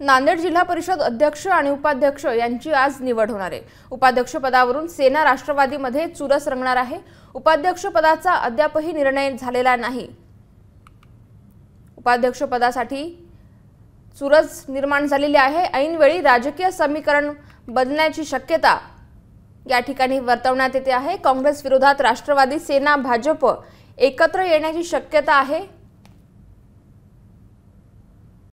नांदेड जिल्हा परिषद अध्यक्ष आणि उपाध्यक्ष यांची आज निवड होणार आहे. उपाध्यक्ष पदावरून सेना राष्ट्रवादीमध्ये चुरस रंगणार आहे. उपाध्यक्ष पदाचा अद्यापही निर्णय झालेला नाही. उपाध्यक्ष पदासाठी चुरस निर्माण झालेली आहे. ऐनवेळी राजकीय समीकरण बदलण्याची शक्यता या ठिकाणी वर्तवण्यात येते आहे. काँग्रेस विरोधात राष्ट्रवादी सेना भाजप एकत्र येण्याची शक्यता आहे.